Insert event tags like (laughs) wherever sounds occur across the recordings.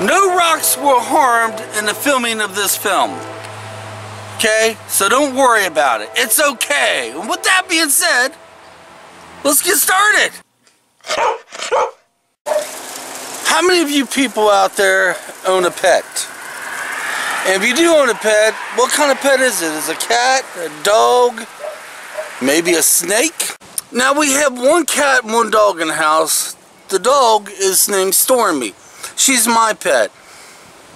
No rocks were harmed in the filming of this film. Okay? So don't worry about it. It's okay. And with that being said, let's get started. How many of you people out there own a pet? And if you do own a pet, what kind of pet is it? Is it a cat, a dog, maybe a snake? Now we have one cat and one dog in the house. The dog is named Stormy. She's my pet.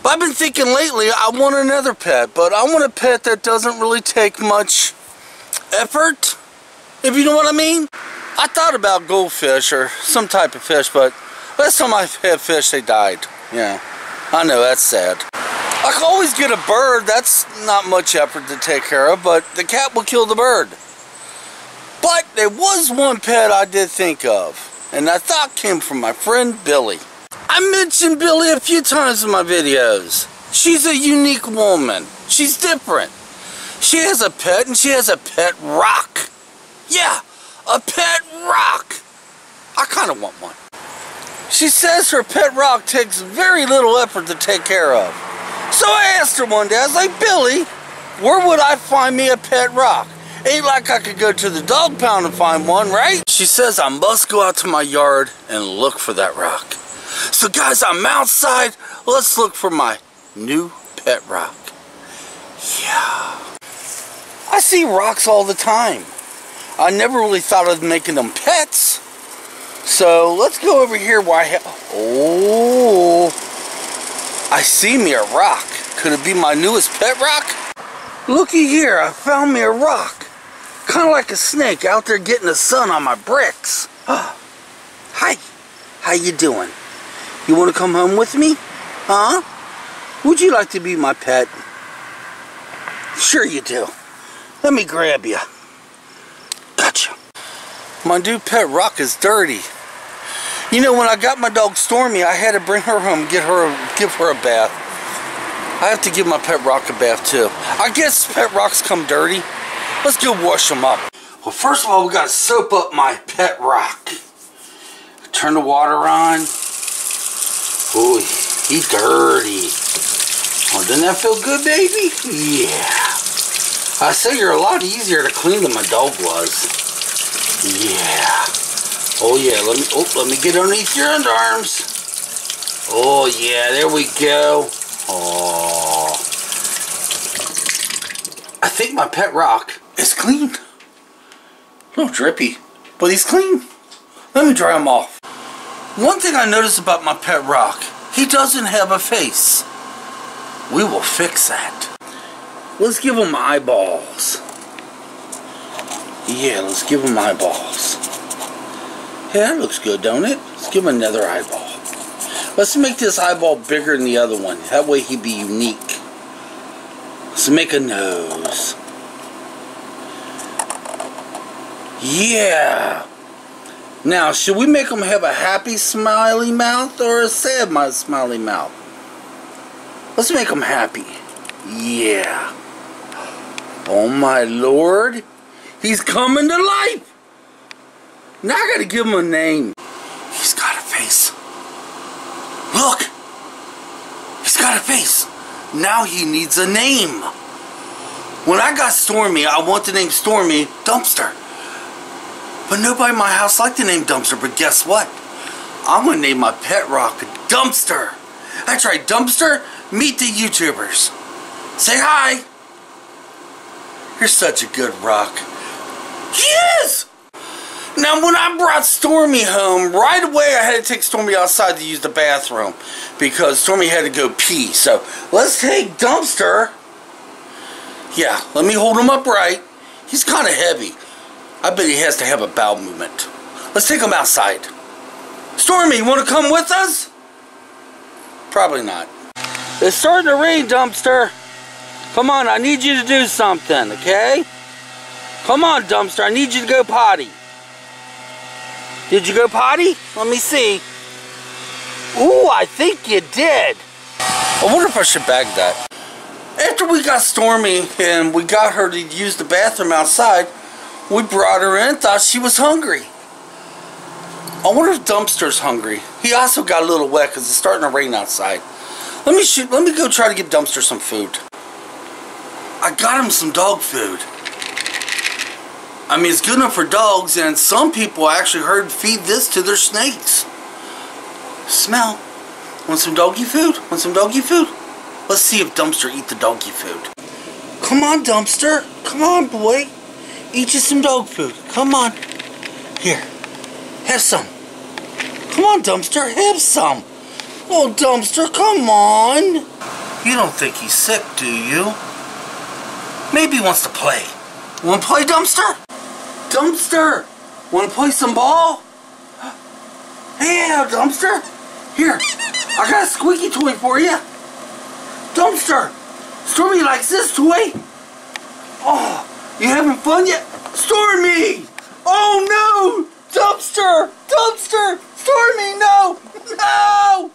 But I've been thinking lately I want another pet, but I want a pet that doesn't really take much effort, if you know what I mean. I thought about goldfish or some type of fish, but last time I had fish, they died. Yeah, I know, that's sad. I can always get a bird, that's not much effort to take care of, but the cat will kill the bird. But there was one pet I did think of, and I thought came from my friend Billy. I mentioned Billy a few times in my videos. She's a unique woman. She's different. She has a pet, and she has a pet rock. Yeah, a pet rock. I kind of want one. She says her pet rock takes very little effort to take care of. So I asked her one day, I was like, Billy, where would I find me a pet rock? Ain't like I could go to the dog pound and find one, right? She says I must go out to my yard and look for that rock. So guys, I'm outside. Let's look for my new pet rock. Yeah. I see rocks all the time. I never really thought of making them pets. So let's go over here where I. Oh. I see me a rock. Could it be my newest pet rock? Looky here, I found me a rock. Kind of like a snake out there getting the sun on my bricks. (gasps) Hi, how you doing? You want to come home with me? Huh? Would you like to be my pet? Sure you do. Let me grab you. Gotcha. My new pet rock is dirty. You know, when I got my dog Stormy, I had to bring her home, get her, give her a bath. I have to give my pet rock a bath too. I guess pet rocks come dirty. Let's go wash them up. Well, first of all, we got to soap up my pet rock. Turn the water on. Oh, he's dirty. Oh, doesn't that feel good, baby? Yeah. I say you're a lot easier to clean than my dog was. Yeah. Oh yeah, let me oh let me get underneath your underarms. Oh yeah, there we go. Oh. I think my pet rock is clean. A little drippy, but he's clean. Let me dry him off. One thing I noticed about my pet rock, he doesn't have a face. We will fix that. Let's give him eyeballs. Yeah, let's give him eyeballs. Yeah, that looks good, don't it? Let's give him another eyeball. Let's make this eyeball bigger than the other one. That way he'd be unique. Let's make a nose. Yeah. Now, should we make him have a happy smiley mouth or a sad smiley mouth? Let's make him happy. Yeah. Oh my lord. He's coming to life. Now I gotta give him a name. He's got a face. Look. He's got a face. Now he needs a name. When I got Stormy, I want the name Stormy Dumpster. But nobody in my house liked the name Dumpster. But guess what? I'm to name my pet rock Dumpster. That's right, Dumpster. Meet the YouTubers. Say hi. You're such a good rock. He is! Now, when I brought Stormy home, right away I had to take Stormy outside to use the bathroom because Stormy had to go pee. So, let's take Dumpster. Yeah, let me hold him upright. He's kind of heavy. I bet he has to have a bowel movement. Let's take him outside. Stormy, you want to come with us? Probably not. It's starting to rain, Dumpster. Come on, I need you to do something, okay? Come on, Dumpster, I need you to go potty. Did you go potty? Let me see. Ooh, I think you did. I wonder if I should bag that. After we got Stormy and we got her to use the bathroom outside, we brought her in, thought she was hungry. I wonder if Dumpster's hungry. He also got a little wet because it's starting to rain outside. Let me shoot. Let me go try to get Dumpster some food. I got him some dog food. I mean, it's good enough for dogs, and some people I actually heard feed this to their snakes. Smell. Want some doggy food? Want some doggy food? Let's see if Dumpster eat the doggy food. Come on, Dumpster. Come on, boy. Eat you some dog food. Come on. Here. Have some. Come on, Dumpster. Have some. Oh, Dumpster, come on. You don't think he's sick, do you? Maybe he wants to play. Want to play, Dumpster? Dumpster! Want to play some ball? Yeah, Dumpster. Here, I got a squeaky toy for you. Dumpster, Stormy likes this toy. Oh, you having fun yet? Stormy! Oh no! Dumpster! Dumpster! Stormy, no! No!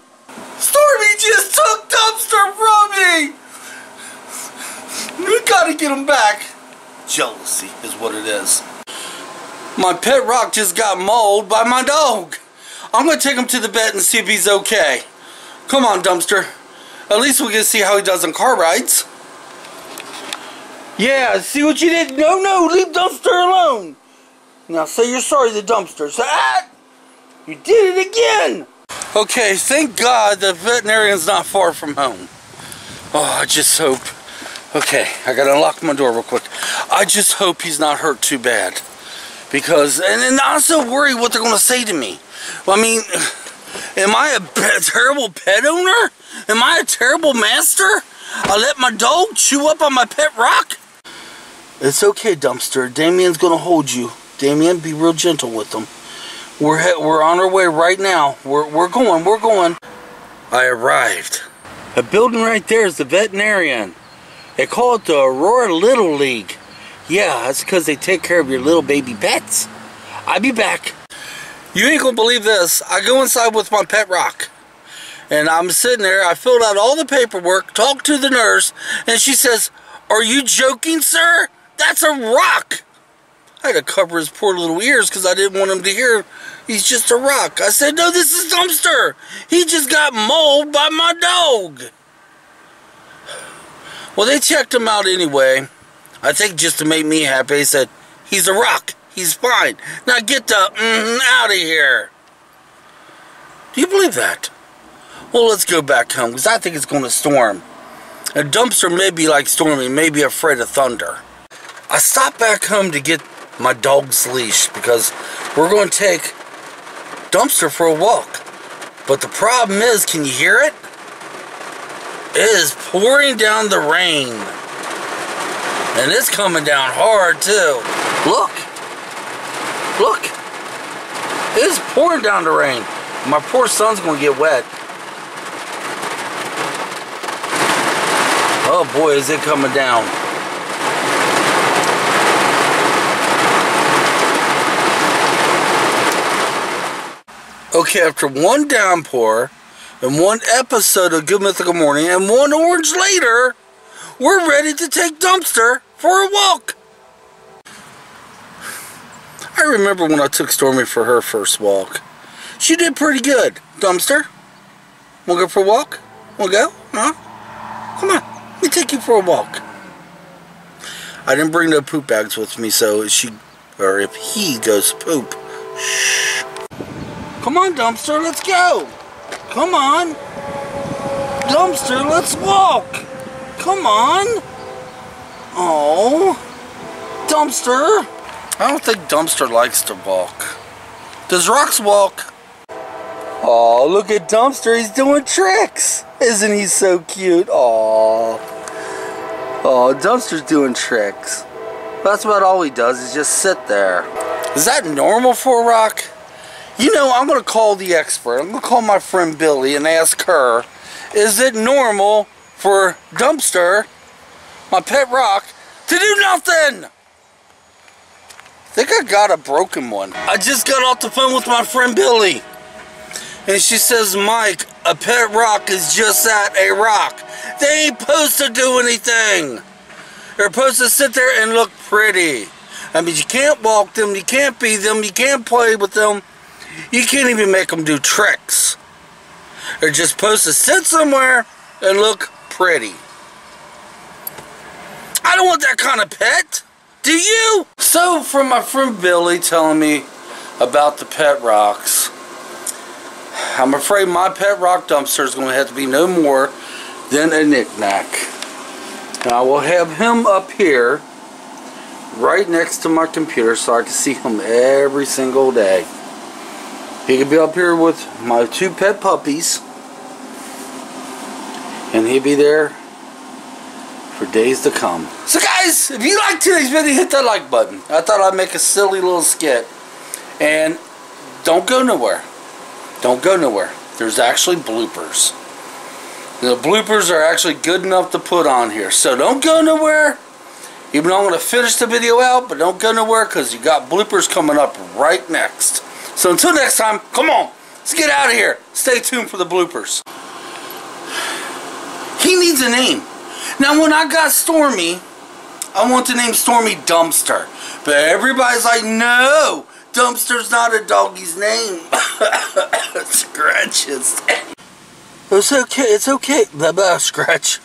Stormy just took Dumpster from me! We gotta get him back. Jealousy is what it is. My pet rock just got mauled by my dog. I'm gonna take him to the vet and see if he's okay. Come on, Dumpster. At least we can see how he does on car rides. Yeah, see what you did? No, no, leave Dumpster alone. Now say you're sorry the Dumpster. Say, ah, you did it again. Okay, thank God the veterinarian's not far from home. Oh, I just hope. Okay, I gotta unlock my door real quick. I just hope he's not hurt too bad. Because, and, and I also worry what they're gonna say to me. Well, I mean, (sighs) am I a terrible pet owner? Am I a terrible master? I let my dog chew up on my pet rock? It's okay, Dumpster. Damien's gonna hold you. Damien, be real gentle with them. We're we're on our way right now. We're we're going. We're going. I arrived. A building right there is the veterinarian. They call it the Aurora Little League. Yeah, that's because they take care of your little baby pets. I'll be back. You ain't gonna believe this. I go inside with my pet rock. And I'm sitting there, I filled out all the paperwork, talked to the nurse, and she says, Are you joking, sir? That's a rock! I had to cover his poor little ears because I didn't want him to hear he's just a rock. I said, No, this is Dumpster. He just got mauled by my dog. Well, they checked him out anyway. I think just to make me happy, they said, He's a rock. He's fine. Now get the mm, out of here. Do you believe that? Well, let's go back home because I think it's going to storm. A dumpster may be like Stormy, may be afraid of thunder. I stopped back home to get my dog's leash because we're going to take Dumpster for a walk. But the problem is, can you hear it? It is pouring down the rain. And it's coming down hard too. Look. Look. It is pouring down the rain. My poor son's going to get wet. Oh boy, is it coming down. Okay, after one downpour and one episode of Good Mythical Morning and one orange later, we're ready to take Dumpster for a walk. I remember when I took Stormy for her first walk. She did pretty good. Dumpster, wanna go for a walk? Wanna go? Huh? Come on, let me take you for a walk. I didn't bring no poop bags with me, so if she, or if he goes poop, shh. Come on, Dumpster, let's go. Come on. Dumpster, let's walk. Come on. Oh. Dumpster. I don't think Dumpster likes to walk. Does Rocks walk? Oh, look at Dumpster. He's doing tricks. Isn't he so cute? Oh. Oh, Dumpster's doing tricks. That's about all he does is just sit there. Is that normal for a rock? You know, I'm going to call the expert. I'm going to call my friend Billy and ask her, is it normal for Dumpster, my pet rock, to do nothing? I think I got a broken one. I just got off the phone with my friend Billy. And she says, Mike, a pet rock is just that, a rock. They ain't supposed to do anything. They're supposed to sit there and look pretty. I mean, you can't walk them, you can't feed them, you can't play with them. You can't even make them do tricks. They're just supposed to sit somewhere and look pretty. I don't want that kind of pet. Do you? So, from my friend Billy telling me about the pet rocks, I'm afraid my pet rock dumpster is going to have to be no more than a knickknack. Now, I will have him up here right next to my computer so I can see him every single day. He could be up here with my two pet puppies and he'd be there for days to come. So guys, if you liked today's video, hit that like button. I thought I'd make a silly little skit. And don't go nowhere. Don't go nowhere. There's actually bloopers. The bloopers are actually good enough to put on here. So don't go nowhere. Even though I'm going to finish the video out, but don't go nowhere because you got bloopers coming up right next. So until next time, come on. Let's get out of here. Stay tuned for the bloopers. He needs a name. Now when I got Stormy, I want to name Stormy Dumpster. But everybody's like, no, Dumpster's not a doggy's name. (coughs) Scratches. It's okay, it's okay. Blah blah scratch.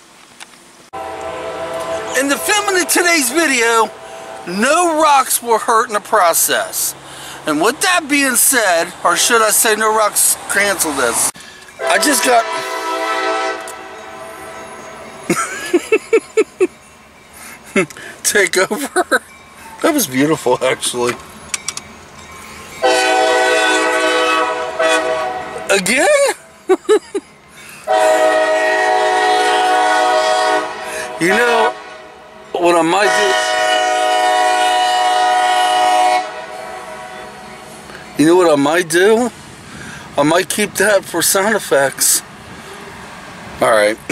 In the filming of today's video, no rocks were hurt in the process. And with that being said, or should I say no rocks cancel this, I just got (laughs) take over. (laughs) That was beautiful, actually. Again? (laughs) you know, what I might do... You know what I might do? I might keep that for sound effects. Alright. (laughs)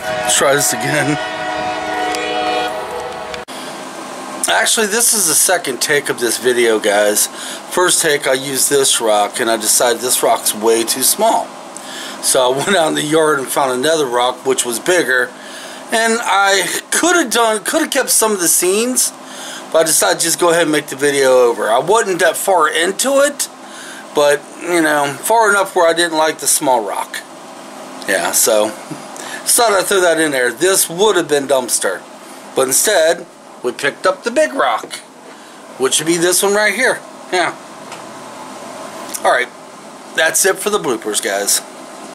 Let's try this again. Actually, this is the second take of this video, guys. First take, I used this rock, and I decided this rock's way too small. So I went out in the yard and found another rock, which was bigger. And I could have done, could have kept some of the scenes, but I decided just go ahead and make the video over. I wasn't that far into it, but, you know, far enough where I didn't like the small rock. Yeah, so, thought I'd throw that in there. This would have been dumpster. But instead, we picked up the big rock, which would be this one right here. Yeah. Alright, that's it for the bloopers, guys.